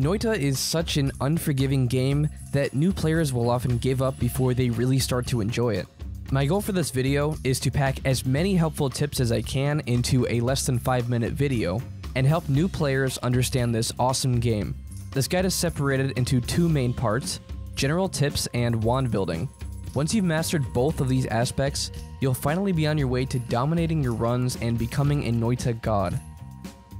Noita is such an unforgiving game that new players will often give up before they really start to enjoy it. My goal for this video is to pack as many helpful tips as I can into a less than 5 minute video and help new players understand this awesome game. This guide is separated into two main parts, general tips and wand building. Once you've mastered both of these aspects, you'll finally be on your way to dominating your runs and becoming a Noita god.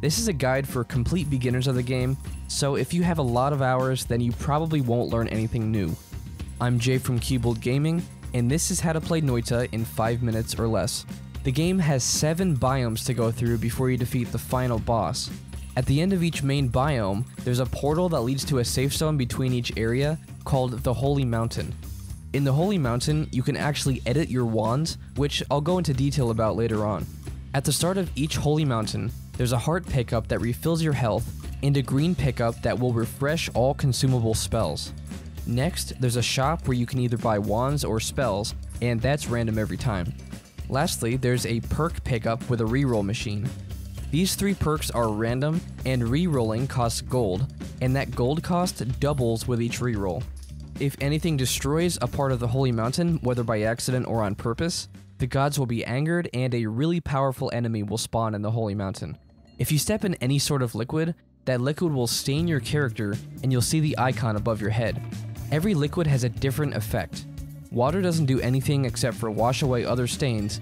This is a guide for complete beginners of the game so if you have a lot of hours, then you probably won't learn anything new. I'm Jay from Cubold Gaming, and this is how to play Noita in 5 minutes or less. The game has 7 biomes to go through before you defeat the final boss. At the end of each main biome, there's a portal that leads to a safe zone between each area called the Holy Mountain. In the Holy Mountain, you can actually edit your wands, which I'll go into detail about later on. At the start of each Holy Mountain, there's a heart pickup that refills your health and a green pickup that will refresh all consumable spells. Next, there's a shop where you can either buy wands or spells, and that's random every time. Lastly, there's a perk pickup with a reroll machine. These three perks are random, and rerolling costs gold, and that gold cost doubles with each reroll. If anything destroys a part of the Holy Mountain, whether by accident or on purpose, the gods will be angered and a really powerful enemy will spawn in the Holy Mountain. If you step in any sort of liquid, that liquid will stain your character and you'll see the icon above your head. Every liquid has a different effect. Water doesn't do anything except for wash away other stains,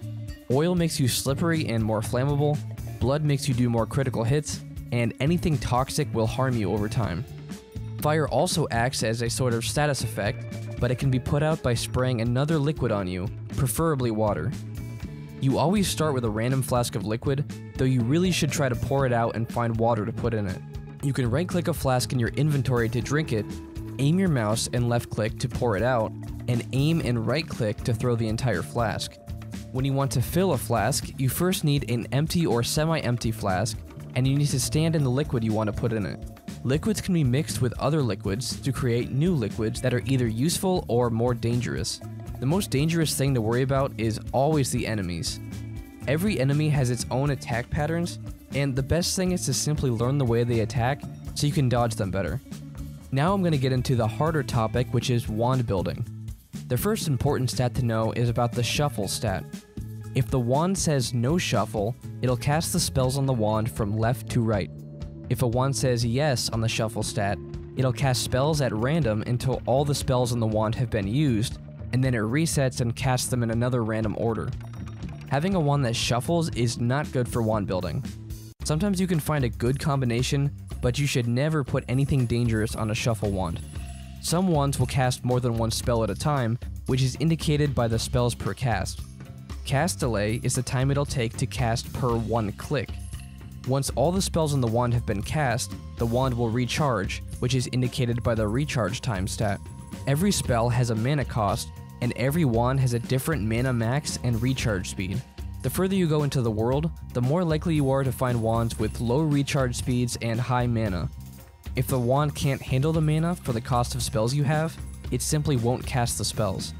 oil makes you slippery and more flammable, blood makes you do more critical hits, and anything toxic will harm you over time. Fire also acts as a sort of status effect, but it can be put out by spraying another liquid on you, preferably water. You always start with a random flask of liquid, though you really should try to pour it out and find water to put in it. You can right click a flask in your inventory to drink it, aim your mouse and left click to pour it out, and aim and right click to throw the entire flask. When you want to fill a flask, you first need an empty or semi-empty flask, and you need to stand in the liquid you want to put in it. Liquids can be mixed with other liquids to create new liquids that are either useful or more dangerous. The most dangerous thing to worry about is always the enemies. Every enemy has its own attack patterns, and the best thing is to simply learn the way they attack so you can dodge them better. Now I'm going to get into the harder topic, which is wand building. The first important stat to know is about the shuffle stat. If the wand says no shuffle, it'll cast the spells on the wand from left to right. If a wand says yes on the shuffle stat, it'll cast spells at random until all the spells on the wand have been used, and then it resets and casts them in another random order. Having a wand that shuffles is not good for wand building. Sometimes you can find a good combination, but you should never put anything dangerous on a shuffle wand. Some wands will cast more than one spell at a time, which is indicated by the spells per cast. Cast delay is the time it'll take to cast per one click. Once all the spells on the wand have been cast, the wand will recharge, which is indicated by the recharge time stat. Every spell has a mana cost, and every wand has a different mana max and recharge speed. The further you go into the world, the more likely you are to find wands with low recharge speeds and high mana. If the wand can't handle the mana for the cost of spells you have, it simply won't cast the spells.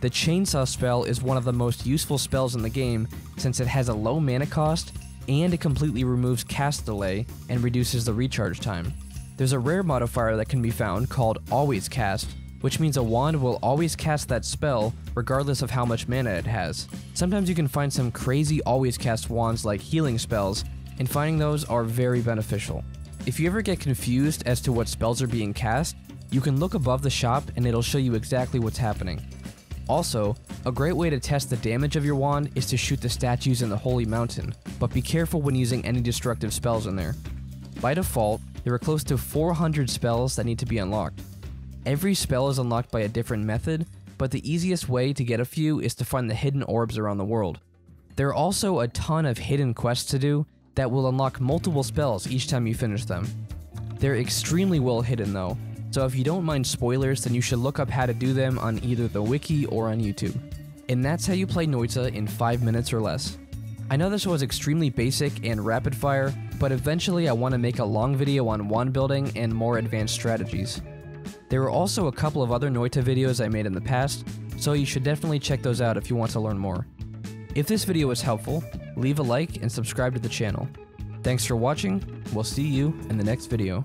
The Chainsaw spell is one of the most useful spells in the game since it has a low mana cost and it completely removes cast delay and reduces the recharge time. There's a rare modifier that can be found called Always Cast which means a wand will always cast that spell regardless of how much mana it has. Sometimes you can find some crazy always cast wands like healing spells, and finding those are very beneficial. If you ever get confused as to what spells are being cast, you can look above the shop and it'll show you exactly what's happening. Also, a great way to test the damage of your wand is to shoot the statues in the Holy Mountain, but be careful when using any destructive spells in there. By default, there are close to 400 spells that need to be unlocked. Every spell is unlocked by a different method, but the easiest way to get a few is to find the hidden orbs around the world. There are also a ton of hidden quests to do that will unlock multiple spells each time you finish them. They're extremely well hidden though, so if you don't mind spoilers then you should look up how to do them on either the wiki or on YouTube. And that's how you play Noita in 5 minutes or less. I know this was extremely basic and rapid fire, but eventually I want to make a long video on wand building and more advanced strategies. There are also a couple of other Noita videos I made in the past, so you should definitely check those out if you want to learn more. If this video was helpful, leave a like and subscribe to the channel. Thanks for watching, we'll see you in the next video.